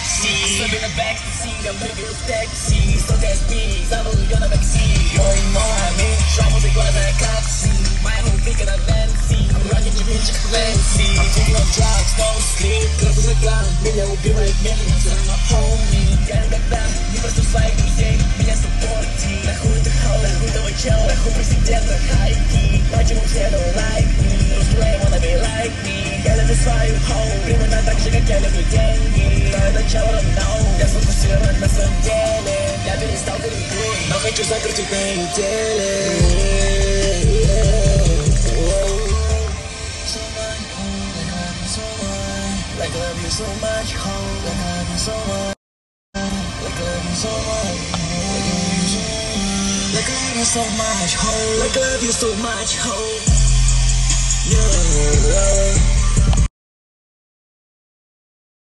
sexy Sabi na backseat, ang baby ko sexy So sexy, sabo ko na backseat in mo hami, siya mo sigo na taxi May hong pika na fancy I'm rocking your bitch fancy I'm taking on drugs, no sleep Club sa club, milya will be right me So my homie, kaya nagda Di pa sa fight, yeah, milya supporti Nakulit ang hawla, huwag na mag-chow Ako presidente, high key Watch mo siya, don't like me Don't spray, wanna be like me. Kaya na-satisfy yung home. Di mo na-taxi ka, kaya na-pretend курить, но хочу закрутить на неделе Like I love you so much, ho. Like I love you so much. Like I love you so much. Like I love you so much, ho. Like I love you so much, ho. Yeah.